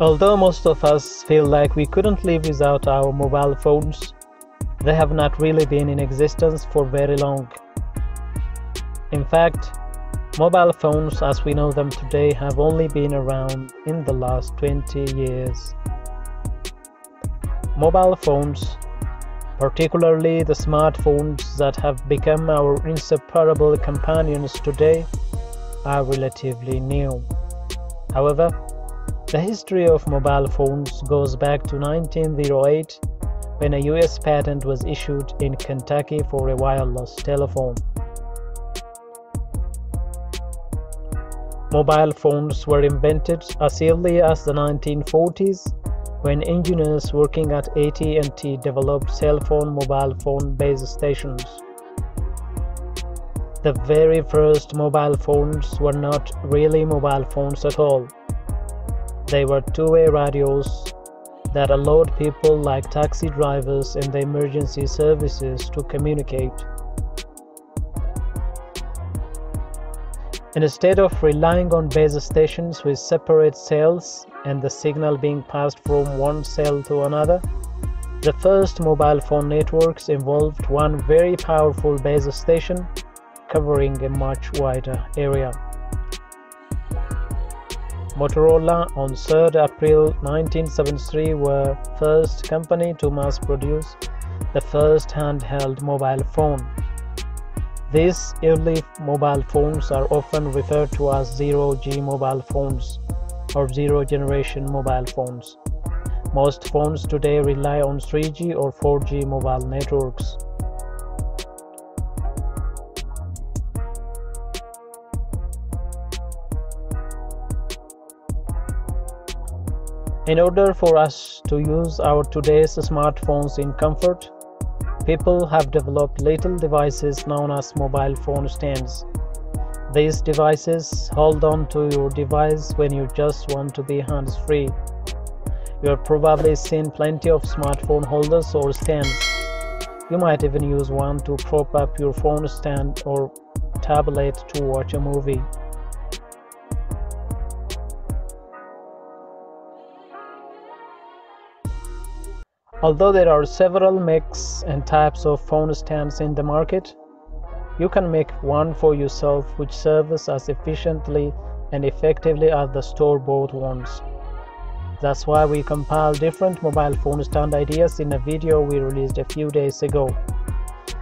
Although most of us feel like we couldn't live without our mobile phones, they have not really been in existence for very long. In fact, mobile phones as we know them today have only been around in the last 20 years. Mobile phones, particularly the smartphones that have become our inseparable companions today, are relatively new. However, the history of mobile phones goes back to 1908 when a US patent was issued in Kentucky for a wireless telephone. Mobile phones were invented as early as the 1940s when engineers working at AT&T developed cell phone mobile phone base stations. The very first mobile phones were not really mobile phones at all. They were two-way radios that allowed people like taxi drivers and the emergency services to communicate. Instead of relying on base stations with separate cells and the signal being passed from one cell to another, the first mobile phone networks involved one very powerful base station covering a much wider area. Motorola on 3rd April 1973 were first company to mass produce the first handheld mobile phone. These early mobile phones are often referred to as zero-G mobile phones or zero generation mobile phones. Most phones today rely on 3G or 4G mobile networks. In order for us to use our today's smartphones in comfort, people have developed little devices known as mobile phone stands. These devices hold on to your device when you just want to be hands-free. You have probably seen plenty of smartphone holders or stands. You might even use one to prop up your phone stand or tablet to watch a movie. Although there are several makes and types of phone stands in the market, you can make one for yourself which serves as efficiently and effectively as the store-bought ones. That's why we compiled different mobile phone stand ideas in a video we released a few days ago.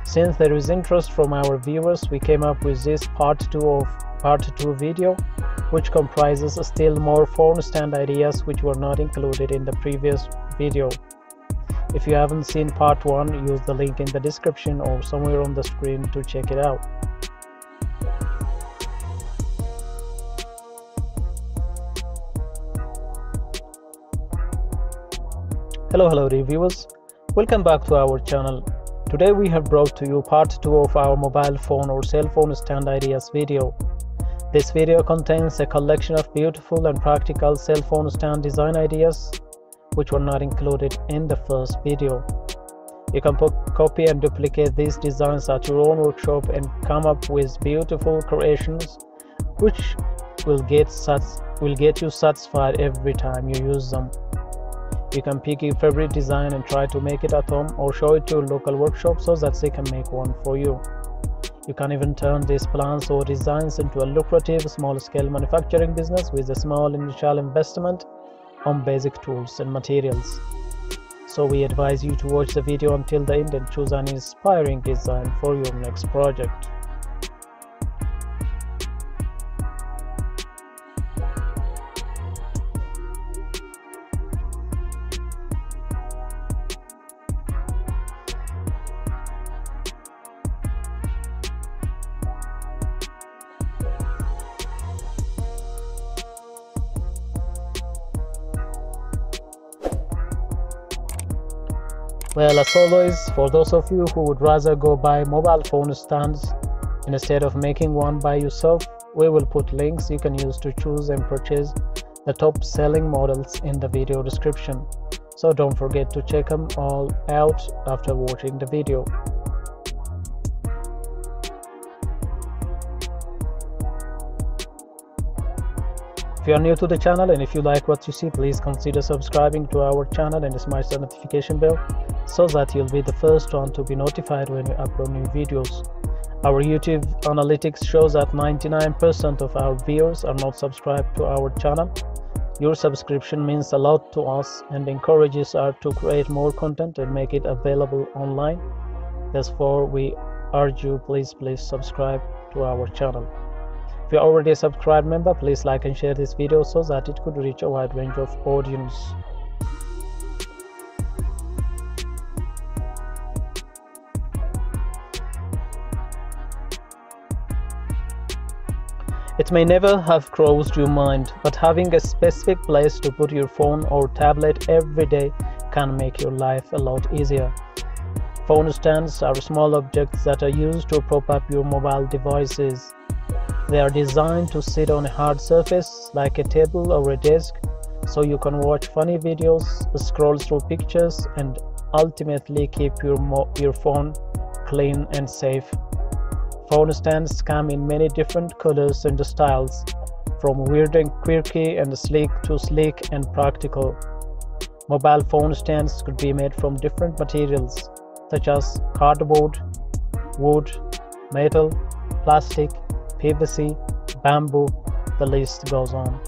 Since there is interest from our viewers, we came up with this part 2 of part 2 video which comprises still more phone stand ideas which were not included in the previous video. If you haven't seen part 1, use the link in the description or somewhere on the screen to check it out. Hello hello reviewers, welcome back to our channel. Today we have brought to you part 2 of our mobile phone or cell phone stand ideas video. This video contains a collection of beautiful and practical cell phone stand design ideas which were not included in the first video. You can copy and duplicate these designs at your own workshop and come up with beautiful creations which will get will get you satisfied every time you use them. You can pick your favorite design and try to make it at home or show it to your local workshop so that they can make one for you. You can even turn these plans or designs into a lucrative small-scale manufacturing business with a small initial investment on basic tools and materials. So we advise you to watch the video until the end and choose an inspiring design for your next project. Well, as always, for those of you who would rather go buy mobile phone stands instead of making one by yourself, we will put links you can use to choose and purchase the top selling models in the video description. So don't forget to check them all out after watching the video. You are new to the channel and if you like what you see, please consider subscribing to our channel and smash the notification bell so that you'll be the first one to be notified when we upload new videos. Our YouTube analytics shows that 99% of our viewers are not subscribed to our channel. Your subscription means a lot to us and encourages us to create more content and make it available online. Therefore, we urge you please please subscribe to our channel. If you are already a subscribed member, please like and share this video so that it could reach a wide range of audience. It may never have crossed your mind, but having a specific place to put your phone or tablet every day can make your life a lot easier. Phone stands are small objects that are used to prop up your mobile devices. They are designed to sit on a hard surface like a table or a desk so you can watch funny videos, scroll through pictures, and ultimately keep your, your phone clean and safe. Phone stands come in many different colors and styles, from weird and quirky and sleek to sleek and practical. Mobile phone stands could be made from different materials such as cardboard, wood, metal, plastic, PVC, bamboo, the list goes on.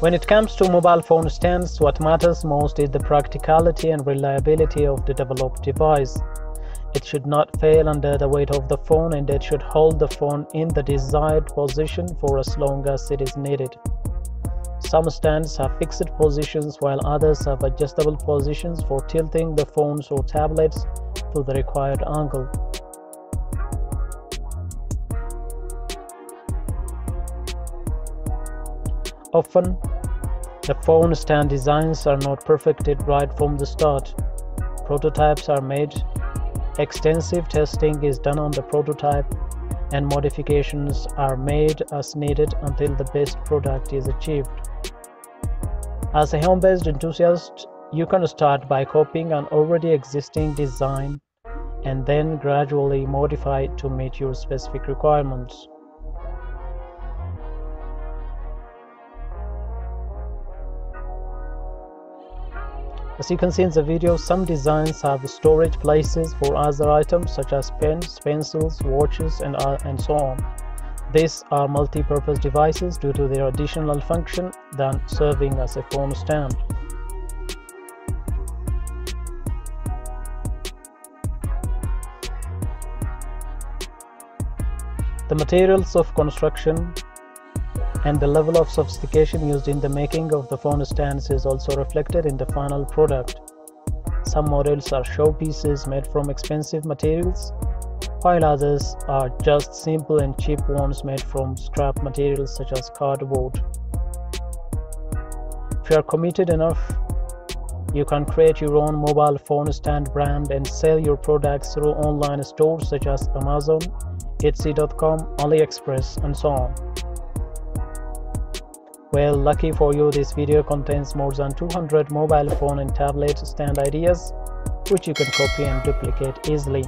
When it comes to mobile phone stands, what matters most is the practicality and reliability of the developed device. It should not fail under the weight of the phone and it should hold the phone in the desired position for as long as it is needed. Some stands have fixed positions while others have adjustable positions for tilting the phones or tablets to the required angle. Often, the phone stand designs are not perfected right from the start. Prototypes are made, extensive testing is done on the prototype, and modifications are made as needed until the best product is achieved. As a home-based enthusiast, you can start by copying an already existing design and then gradually modify it to meet your specific requirements. As you can see in the video, some designs have storage places for other items such as pens, pencils, watches, and, uh, and so on. These are multi-purpose devices due to their additional function than serving as a phone stand. The materials of construction and the level of sophistication used in the making of the phone stands is also reflected in the final product. Some models are showpieces made from expensive materials, while others are just simple and cheap ones made from scrap materials such as cardboard. If you are committed enough, you can create your own mobile phone stand brand and sell your products through online stores such as Amazon, Etsy.com, AliExpress, and so on. Well, lucky for you, this video contains more than 200 mobile phone and tablet stand ideas, which you can copy and duplicate easily.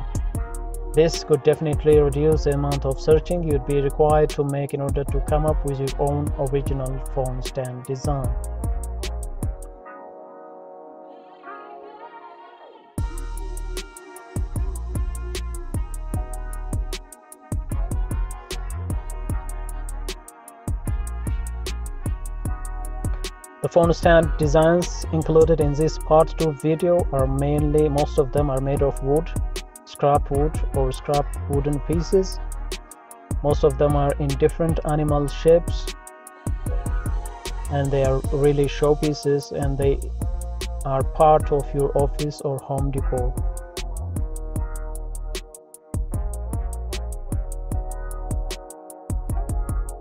This could definitely reduce the amount of searching you'd be required to make in order to come up with your own original phone stand design. Phone stand designs included in this part 2 video are mainly, most of them are made of wood, scrap wood or scrap wooden pieces. Most of them are in different animal shapes. and they are really showpieces and they are part of your office or home decor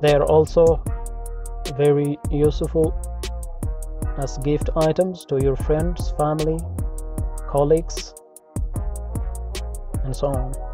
they are also very useful as gift items to your friends family colleagues and so on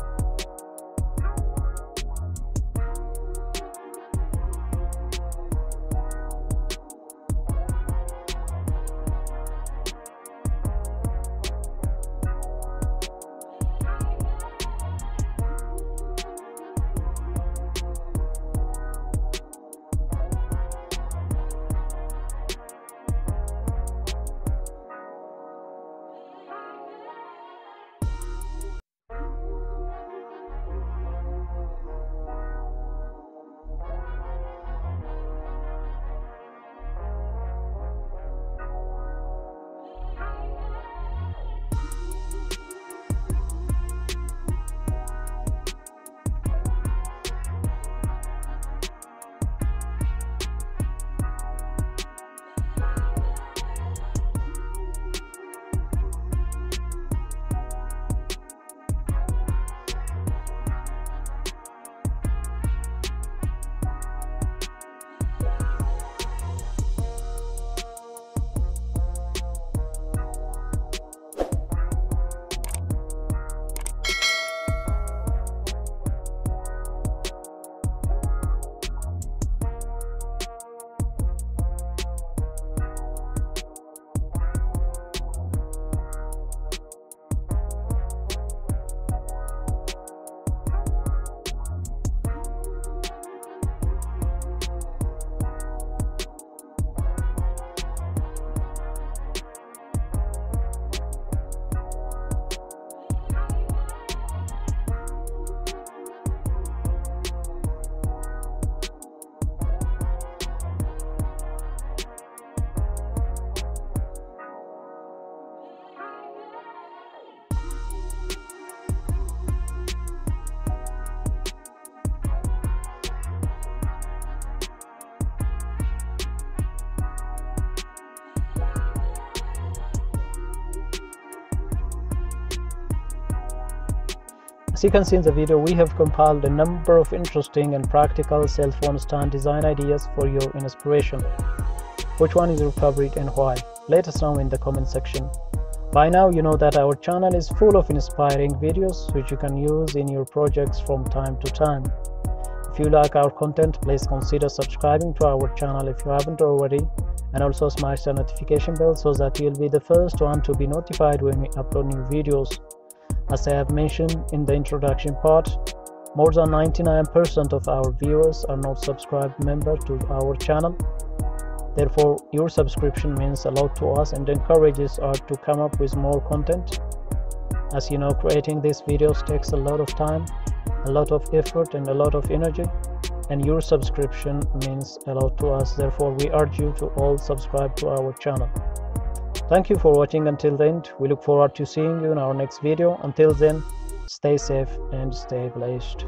As you can see in the video, we have compiled a number of interesting and practical cell phone stand design ideas for your inspiration. Which one is your favorite and why? Let us know in the comment section. By now, you know that our channel is full of inspiring videos which you can use in your projects from time to time. If you like our content, please consider subscribing to our channel if you haven't already and also smash the notification bell so that you'll be the first one to be notified when we upload new videos. As I have mentioned in the introduction part, more than 99% of our viewers are not subscribed members to our channel. Therefore, your subscription means a lot to us and encourages us to come up with more content. As you know, creating these videos takes a lot of time, a lot of effort and a lot of energy and your subscription means a lot to us. Therefore, we urge you to all subscribe to our channel. Thank you for watching until the end. We look forward to seeing you in our next video. Until then, stay safe and stay blessed.